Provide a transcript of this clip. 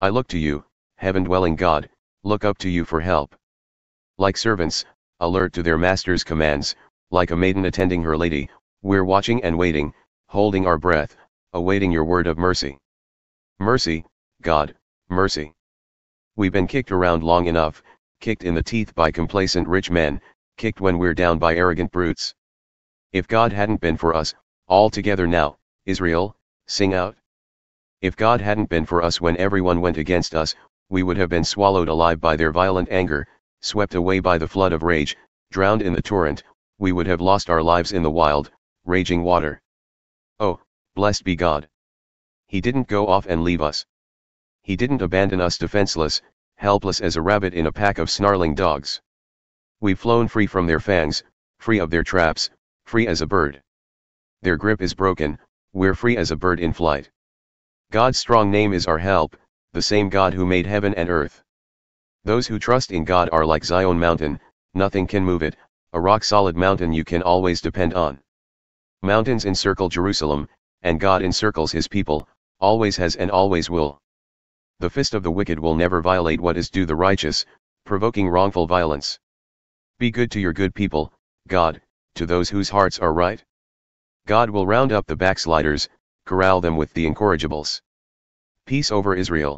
I look to you, heaven-dwelling God, look up to you for help. Like servants, alert to their master's commands, like a maiden attending her lady, we're watching and waiting, holding our breath, awaiting your word of mercy. Mercy, God, mercy. We've been kicked around long enough, kicked in the teeth by complacent rich men, kicked when we're down by arrogant brutes. If God hadn't been for us, all together now, Israel, sing out. If God hadn't been for us when everyone went against us, we would have been swallowed alive by their violent anger, swept away by the flood of rage, drowned in the torrent, we would have lost our lives in the wild, raging water. Oh, blessed be God. He didn't go off and leave us. He didn't abandon us defenseless, helpless as a rabbit in a pack of snarling dogs. We've flown free from their fangs, free of their traps, free as a bird. Their grip is broken, we're free as a bird in flight. God's strong name is our help, the same God who made heaven and earth. Those who trust in God are like Zion mountain, nothing can move it, a rock-solid mountain you can always depend on. Mountains encircle Jerusalem, and God encircles his people, always has and always will. The fist of the wicked will never violate what is due the righteous, provoking wrongful violence. Be good to your good people, God, to those whose hearts are right. God will round up the backsliders, corral them with the incorrigibles. Peace over Israel.